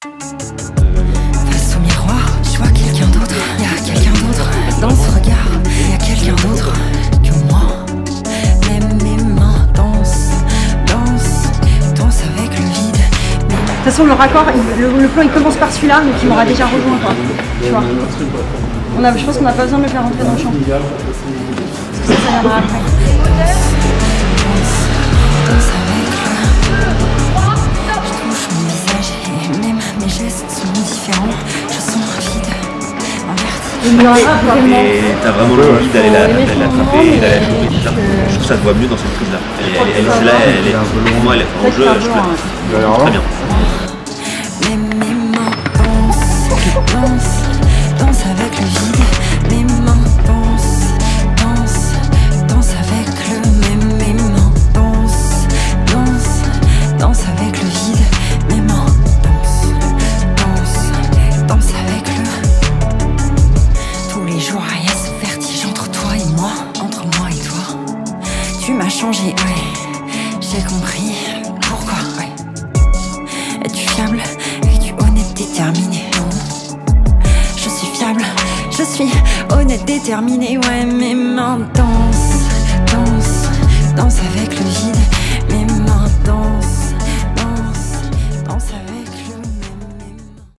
Face au miroir, je vois quelqu'un d'autre. Il y a quelqu'un d'autre dans ce regard. Il y a quelqu'un d'autre que moi. Même mes mains dansent, dansent, dansent avec le vide. De toute façon, le raccord, le, plan il commence par celui-là, donc il m'aura déjà rejoint quoi. Tu vois. Je pense qu'on n'a pas besoin de le faire rentrer dans le champ. Parce que ça, ça viendra. Il en. Et t'as vraiment envie d'aller l'attraper et d'aller la je- Je trouve que ça te voit mieux dans cette prise-là. Elle, elle, elle, est là, elle elle est en jeu. Je trouve très bien. Même Tu m'as changé, ouais, j'ai compris. Pourquoi, ouais. Es-tu fiable? Es-tu honnête, déterminé? Je suis fiable, je suis honnête, déterminé. Ouais, mes mains dansent